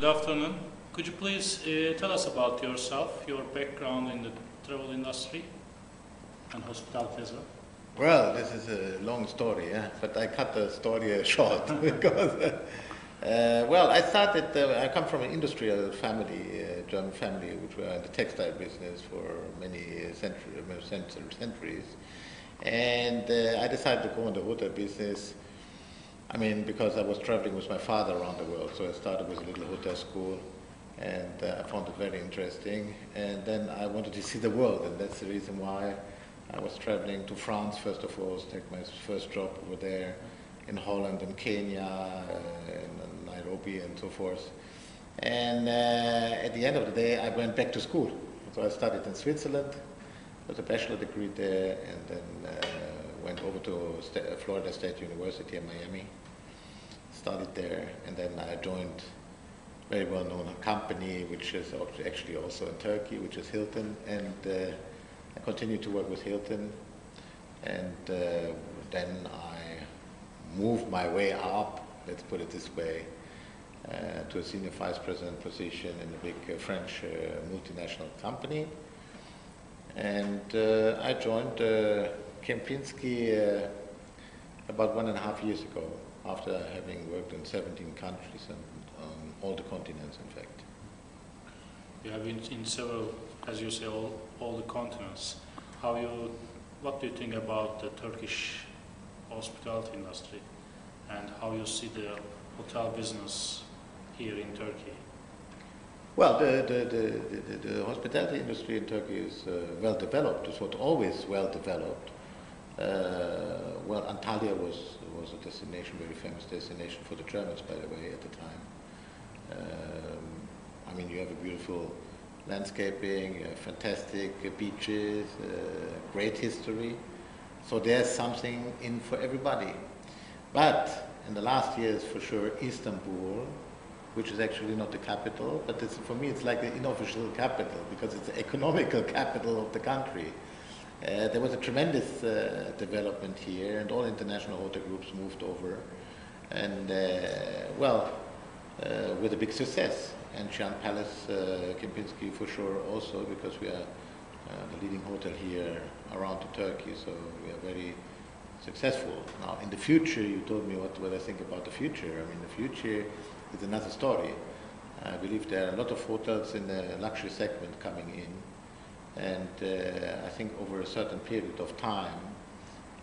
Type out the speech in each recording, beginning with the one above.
Good afternoon. Could you please uh, tell us about yourself, your background in the travel industry and hospitality as well? Well, this is a long story, yeah? but I cut the story short because, uh, uh, well, I started, uh, I come from an industrial family, uh, German family, which were in the textile business for many century, centuries. And I decided to go in the hotel business. I mean, because I was traveling with my father around the world, so I started with a little hotel school, and uh, I found it very interesting. And then I wanted to see the world, and that's the reason why I was traveling to France first of all, take my first job over there, in Holland and Kenya, uh, in Nairobi and so forth. And uh, at the end of the day, I went back to school. So I studied in Switzerland, got a bachelor degree there, and then uh, went over to St Florida State University in Miami, studied there, and then I joined a very well-known company, which is actually also in Turkey, which is Hilton, and uh, I continued to work with Hilton, and uh, then I moved my way up, let's put it this way, uh, to a senior vice president position in a big uh, French uh, multinational company. And uh, I joined Kempinski about one and a half years ago, after having worked in 17 countries and on all the continents, in fact. You have been in several, as you say, all, all the continents. How you, what do you think about the Turkish hospitality industry and how you see the hotel business here in Turkey? Well, the, the, the, the, hospitality industry in Turkey is uh, well developed. It's what always well developed. Uh, well, Antalya was was a destination, very famous destination for the Germans, by the way, at the time. Um, I mean, you have a beautiful landscaping, fantastic beaches, uh, great history. So there's something in for everybody. But in the last years, for sure, Istanbul, which is actually not the capital, but for me it's like the unofficial capital because it's the economical capital of the country. Uh, there was a tremendous uh, development here, and all international hotel groups moved over, and uh, well, uh, with a big success. And Çırağan Palace, uh, Kempinski for sure also, because we are uh, the leading hotel here around Turkey, so we are very successful. Now, in the future, you told me what, what I think about the future. I mean, the future is another story. I believe there are a lot of hotels in the luxury segment coming in and uh, I think over a certain period of time,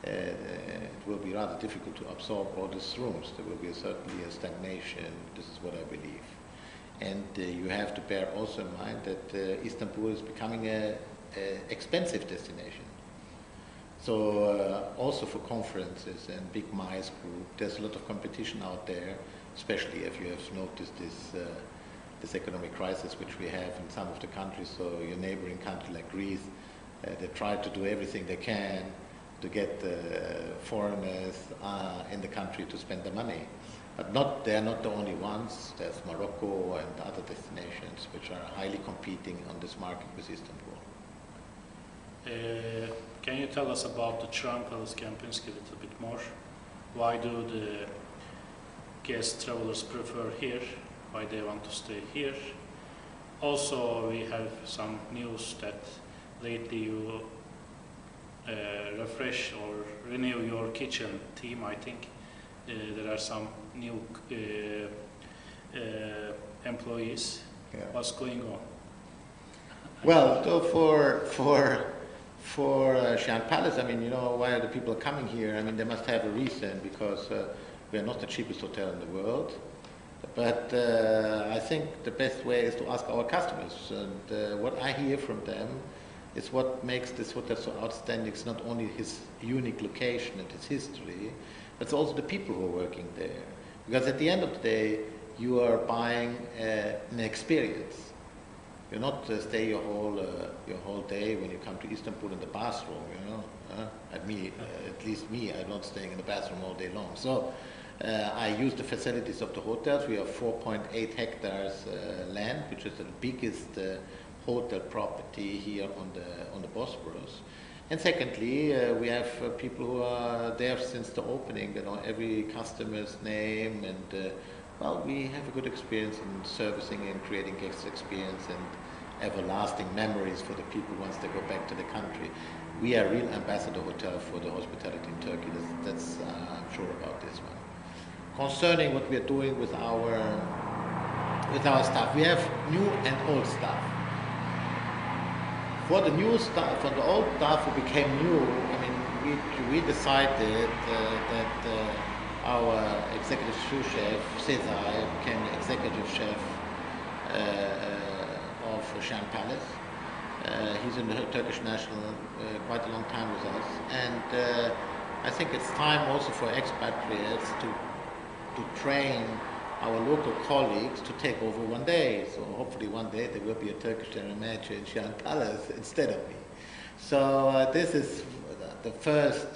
uh, it will be rather difficult to absorb all these rooms. There will be a, certainly a stagnation. This is what I believe. And uh, you have to bear also in mind that Istanbul is becoming an expensive destination. So uh, also for conferences and big MICE group, there's a lot of competition out there, especially if you have noticed this uh, this economic crisis which we have in some of the countries. So your neighboring country like Greece, uh, they try to do everything they can to get the foreigners uh, in the country to spend the money. But not, they are not the only ones. There's Morocco and other destinations which are highly competing on this market with Istanbul. Uh, can you tell us about the Çırağan Palace Kempinski a little bit more? Why do the guest travelers prefer here why they want to stay here. Also, we have some news that lately you uh, refresh or renew your kitchen team, I think. Uh, there are some new uh, uh employees. Yeah. What's going on? Well, so for for for uh, Çırağan Palace, I mean, you know, why are the people coming here? I mean, they must have a reason because uh, we are not the cheapest hotel in the world. But uh, I think the best way is to ask our customers. And uh, what I hear from them is what makes this hotel so outstanding. It's not only his unique location and his history, but it's also the people who are working there. Because at the end of the day, you are buying uh, an experience. You're not uh, stay your whole uh, your whole day when you come to Istanbul in the bathroom. You know, at me, uh, at least me, I'm not staying in the bathroom all day long. So uh, I use the facilities of the hotels. We have 4.8 hectares uh, land, which is the biggest uh, hotel property here on the on the Bosporus. And secondly, uh, we have uh, people who are there since the opening. You know every customer's name and uh, well, we have a good experience in servicing and creating guest experience and everlasting memories for the people once they go back to the country. We are a real ambassador hotel for the hospitality in Turkey. That's, that's I'm sure about this one. Concerning what we are doing with our with our staff, we have new and old staff. For the new staff, for the old staff who became new, I mean, we, we decided uh, that. Uh, our executive sous chef, Cesar, became the executive chef uh, of Çırağan Palace. Uh, he's in the Turkish national uh, quite a long time with us. And uh, I think it's time also for expatriates to, to train our local colleagues to take over one day. So hopefully one day there will be a Turkish general manager in Çırağan Palace instead of me. So uh, this is the first,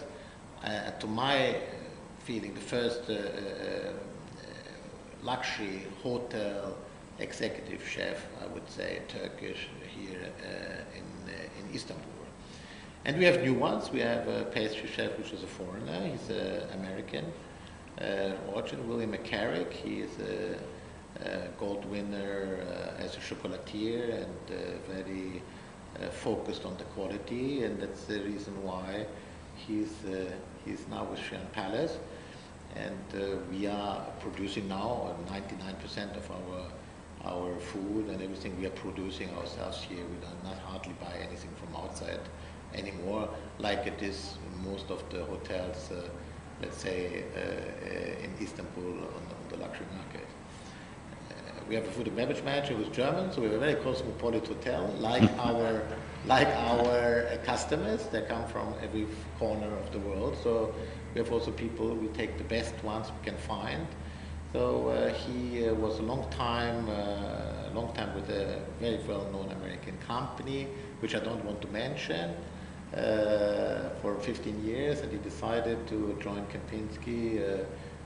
uh, to my feeling, the first uh, uh, luxury hotel executive chef, I would say, Turkish here uh, in, in Istanbul. And we have new ones. We have a pastry chef, which is a foreigner. He's an American uh, William McCarrick. He is a, a gold winner uh, as a chocolatier and uh, very focused on the quality. And that's the reason why he's, he's now with Çırağan Palace and uh, we are producing now 99% of our our food and everything we are producing ourselves here. We do not hardly buy anything from outside anymore, like it is most of the hotels, uh, let's say uh, uh in Istanbul on, on, the luxury market. Uh, we have a food and beverage manager who's German, so we have a very cosmopolitan hotel, like our like our customers. They come from every corner of the world, so we have also people, we take the best ones we can find. So uh, he uh, was a long time, uh, long time with a very well-known American company, which I don't want to mention, uh, for 15 years, and he decided to join Kempinski. Uh,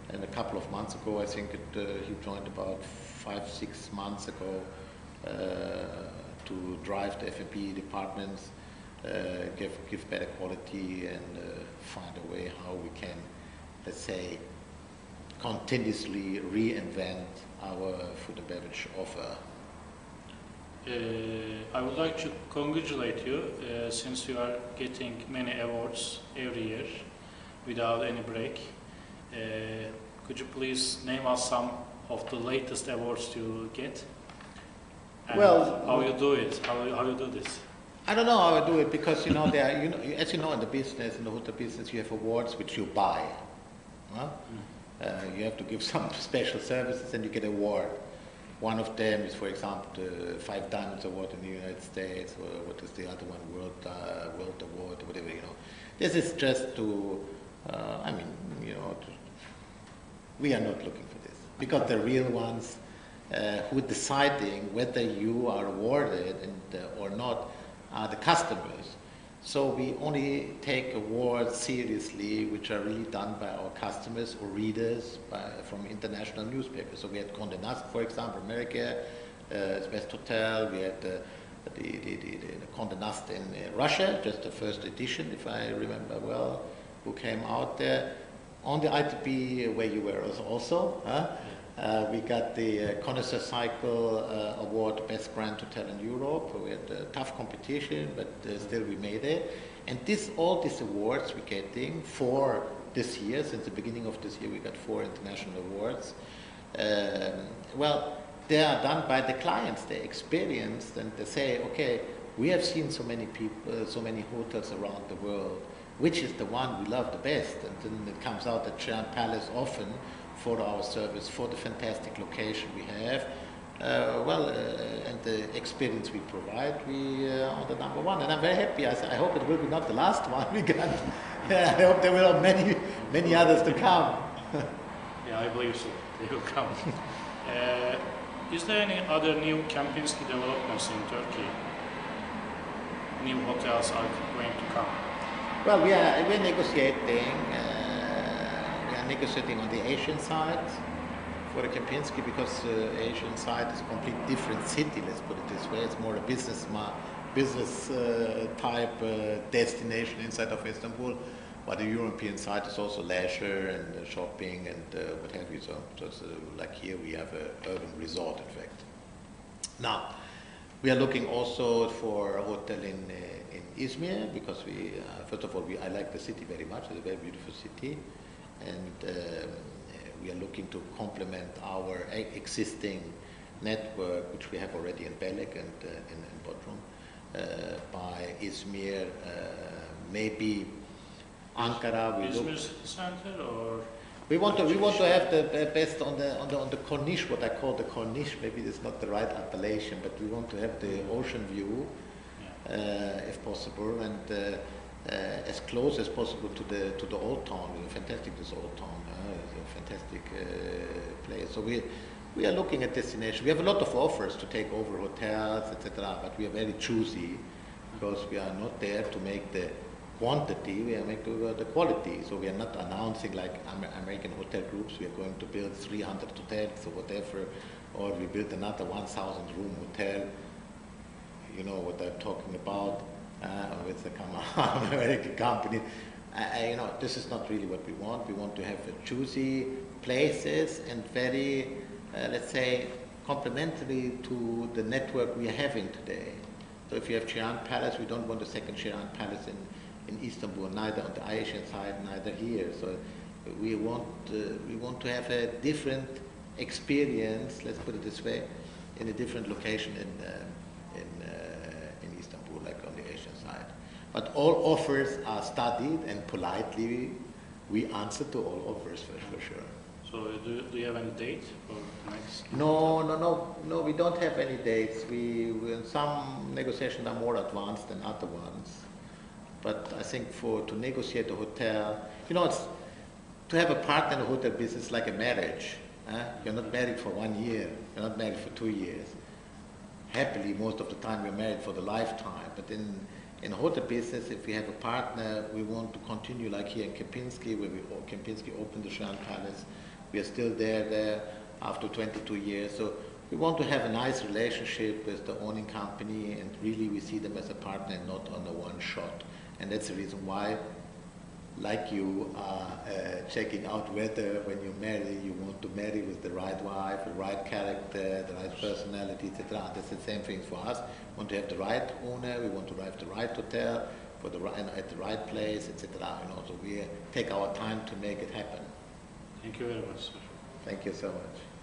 and a couple of months ago, I think it, uh, he joined about five, six months ago to drive the F&B departments uh, give, give better quality and uh, find a way how we can, let's say, continuously reinvent our food and beverage offer. Uh, I would like to congratulate you uh, since you are getting many awards every year without any break. Uh, could you please name us some of the latest awards you get? And well, how you do it? How, how you do this? I don't know how I do it because you know there, you know, as you know in the business, in the hotel business, you have awards which you buy. Huh? Mm. Uh, you have to give some special services and you get an award. One of them is, for example, the Five Diamonds Award in the United States, or what is the other one, World uh, World Award, whatever. You know, this is just to, uh, I mean, you know, to, we are not looking for this because the real ones uh, who are deciding whether you are awarded and, uh, or not are the customers. So we only take awards seriously, which are really done by our customers or readers by, from international newspapers. So we had Condé Nast, for example, America, uh, Best Hotel. We had the, the, the, the, the Condé Nast in uh, Russia, just the first edition, if I remember well, who came out there. On the ITB, where you were also, huh? Uh, we got the uh, Connoisseur Circle uh, Award Best Grand Hotel in Europe. We had a tough competition, but uh, still we made it. And this, all these awards we're getting for this year, since the beginning of this year, we got four international awards. Um, well, they are done by the clients. They experienced and they say, okay, we have seen so many people, so many hotels around the world. Which is the one we love the best? And then it comes out that Çırağan Palace often for our service, for the fantastic location we have. Uh, well, uh, and the experience we provide, we uh, are the number one. And I'm very happy. I, I, hope it will be not the last one we got. I hope there will be many, many others to come. yeah, I believe so. They will come. Uh, is there any other new Kempinski developments in Turkey? New hotels are going to come? Well, we are we're negotiating. Uh, negotiating on the Asian side for the Kempinski because the uh, Asian side is a complete different city, let's put it this way. It's more a business, business uh, type uh, destination inside of Istanbul. But the European side is also leisure and uh, shopping and uh, what have you. So, so uh, like here we have a urban resort, in fact. Now, we are looking also for a hotel in uh, in Izmir because we, uh, first of all, we, I like the city very much. It's a very beautiful city, and um, uh, we are looking to complement our existing network, which we have already in Belek and uh, in, in Bodrum, uh, by Izmir, uh, maybe Ankara. Izmir city center or? We want to we want to have the best on the on the on the corniche, what I call the corniche. Maybe it's not the right appellation, but we want to have the ocean view, uh, if possible, and uh, uh, as close as possible to the to the old town. It's fantastic, this old town. Uh, it's a fantastic uh, place. So we we are looking at destination. We have a lot of offers to take over hotels, etc. But we are very choosy because we are not there to make the quantity, we are making the quality. So we are not announcing like American hotel groups, we are going to build 300 hotels or whatever, or we build another 1,000 room hotel. You know what I'm talking about uh, with the American company. You know, this is not really what we want. We want to have a choosy places and very, uh, let's say, complementary to the network we are having today. So if you have Çırağan Palace, we don't want a second Çırağan Palace in, in Istanbul, neither on the Asian side, neither here. So we want, uh, we want to have a different experience, let's put it this way, in a different location in, uh, in, uh, in Istanbul, like on the Asian side. But all offers are studied and politely we answer to all offers for, for sure. So do, do you have any date for next? No, no, no, no. We don't have any dates. We, we some negotiations are more advanced than other ones. But I think for to negotiate a hotel, you know, to have a partner in the hotel business like a marriage. You're not married for one year. You're not married for two years. Happily, most of the time we're married for the lifetime. But in in hotel business, if we have a partner, we want to continue like here in Kempinski, where we Kempinski opened the Çırağan Palace. We are still there there after 22 years. So we want to have a nice relationship with the owning company, and really we see them as a partner and not on a one shot. And that's the reason why, like you are uh, checking out whether when you marry, you want to marry with the right wife, the right character, the right personality, etc. That's the same thing for us. We want to have the right owner, we want to have the right hotel for the right, at the right place, etc. You know, so we take our time to make it happen. Thank you very much, sir. Thank you so much.